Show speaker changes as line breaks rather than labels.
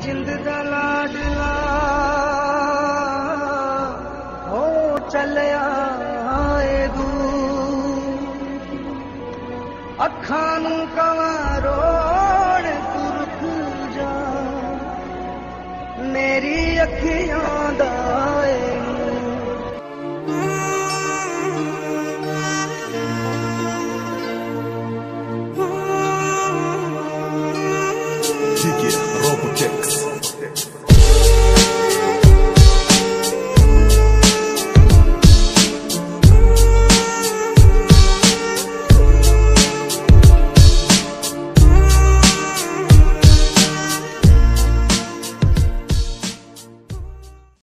ਜਿੰਦ ਦਾ ਲਾਡਲਾ। ਹੋ ਚੱਲਿਆ ਏ ਦੂ ਅੱਖਾਂ ਨੂੰ ਕਵਾਂ, ਰੋਣ ਤੁਰ ਜਾ। ਮੇਰੀ ਅੱਖੀਆਂ ਦਾ